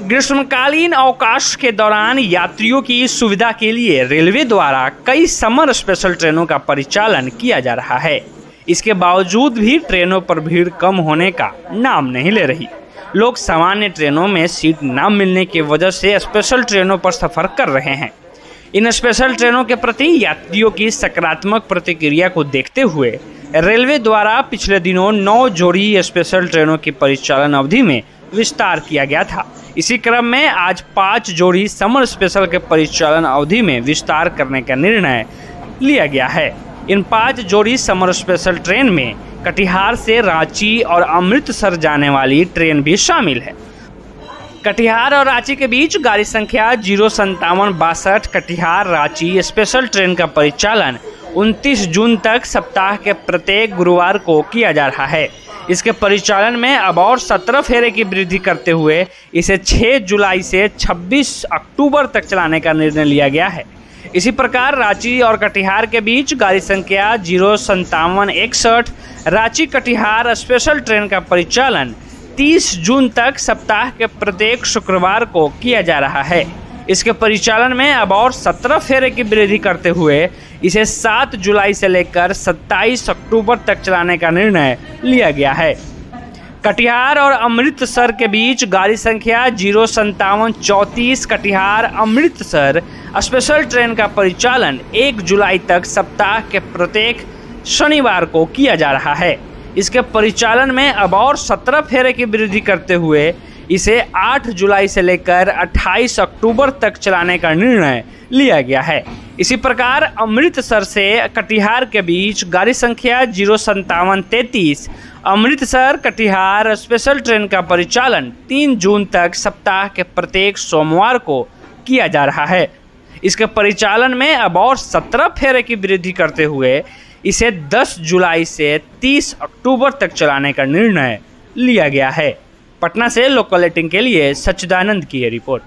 ग्रीष्मकालीन अवकाश के दौरान यात्रियों की सुविधा के लिए रेलवे द्वारा कई समर स्पेशल ट्रेनों का परिचालन किया जा रहा है। इसके बावजूद भी ट्रेनों पर भीड़ कम होने का नाम नहीं ले रही। लोग सामान्य ट्रेनों में सीट न मिलने की वजह से स्पेशल ट्रेनों पर सफ़र कर रहे हैं। इन स्पेशल ट्रेनों के प्रति यात्रियों की सकारात्मक प्रतिक्रिया को देखते हुए रेलवे द्वारा पिछले दिनों नौ जोड़ी स्पेशल ट्रेनों की परिचालन अवधि में विस्तार किया गया था। इसी क्रम में आज पाँच जोड़ी समर स्पेशल के परिचालन अवधि में विस्तार करने का निर्णय लिया गया है। इन पाँच जोड़ी समर स्पेशल ट्रेन में कटिहार से रांची और अमृतसर जाने वाली ट्रेन भी शामिल है। कटिहार और रांची के बीच गाड़ी संख्या ज़ीरो संतावन बासठ कटिहार रांची स्पेशल ट्रेन का परिचालन 29 जून तक सप्ताह के प्रत्येक गुरुवार को किया जा रहा है। इसके परिचालन में अब और 17 फेरे की वृद्धि करते हुए इसे 6 जुलाई से 26 अक्टूबर तक चलाने का निर्णय लिया गया है। इसी प्रकार रांची और कटिहार के बीच गाड़ी संख्या ज़ीरो संतावन इकसठ, रांची कटिहार स्पेशल ट्रेन का परिचालन 30 जून तक सप्ताह के प्रत्येक शुक्रवार को किया जा रहा है। इसके परिचालन में अब और 17 फेरे की वृद्धि करते हुए इसे 7 जुलाई से लेकर 27 अक्टूबर तक चलाने का निर्णय लिया गया है। कटिहार और अमृतसर के बीच गाड़ी संख्या ज़ीरो संतावन चौंतीस कटिहार अमृतसर स्पेशल ट्रेन का परिचालन 1 जुलाई तक सप्ताह के प्रत्येक शनिवार को किया जा रहा है। इसके परिचालन में अब और 17 फेरे की वृद्धि करते हुए इसे 8 जुलाई से लेकर 28 अक्टूबर तक चलाने का निर्णय लिया गया है। इसी प्रकार अमृतसर से कटिहार के बीच गाड़ी संख्या ज़ीरो संतावन तैतीस, अमृतसर कटिहार स्पेशल ट्रेन का परिचालन 3 जून तक सप्ताह के प्रत्येक सोमवार को किया जा रहा है। इसके परिचालन में अब और 17 फेरे की वृद्धि करते हुए इसे 10 जुलाई से 30 अक्टूबर तक चलाने का निर्णय लिया गया है। पटना से लोकल के लिए सच्चिदानंद की ये रिपोर्ट।